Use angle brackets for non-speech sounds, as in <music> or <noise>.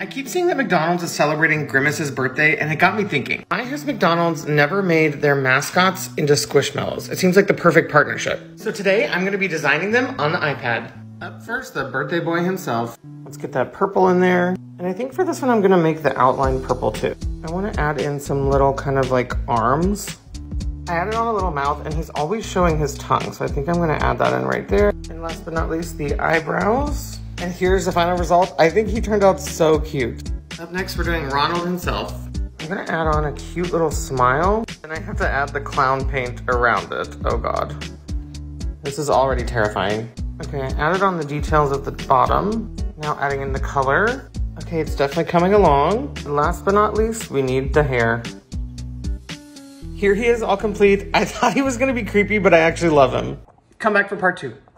I keep seeing that McDonald's is celebrating Grimace's birthday, and it got me thinking. Why has McDonald's never made their mascots into Squishmallows? It seems like the perfect partnership. So today, I'm gonna be designing them on the iPad. Up first, the birthday boy himself. Let's get that purple in there. And I think for this one, I'm gonna make the outline purple too. I wanna add in some little kind of like arms. I added on a little mouth and he's always showing his tongue. So I think I'm gonna add that in right there. And last but not least, the eyebrows. And here's the final result. I think he turned out so cute. Up next, we're doing Ronald himself. I'm gonna add on a cute little smile. And I have to add the clown paint around it. Oh God. This is already terrifying. Okay, I added on the details at the bottom. Now adding in the color. Okay, it's definitely coming along. And last but not least, we need the hair. Here he is all complete. <laughs> I thought he was gonna be creepy, but I actually love him. Come back for part two.